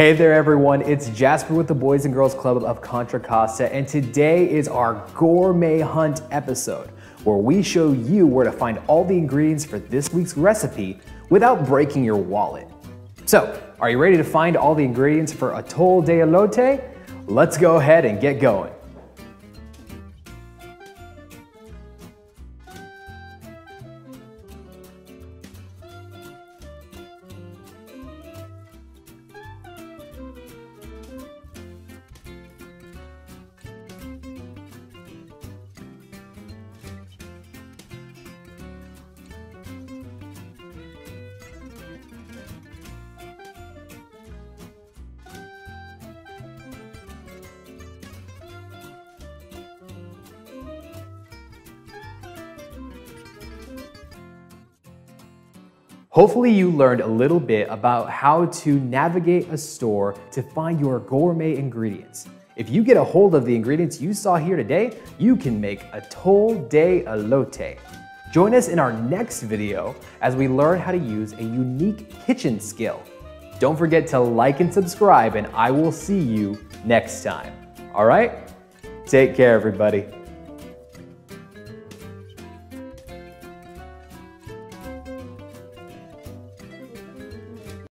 Hey there everyone, it's Jasper with the Boys and Girls Club of Contra Costa and today is our gourmet hunt episode where we show you where to find all the ingredients for this week's recipe without breaking your wallet. So, are you ready to find all the ingredients for atole de elote? Let's go ahead and get going. Hopefully you learned a little bit about how to navigate a store to find your gourmet ingredients. If you get a hold of the ingredients you saw here today, you can make a atole de elote. Join us in our next video as we learn how to use a unique kitchen skill. Don't forget to like and subscribe and I will see you next time. All right? Take care everybody.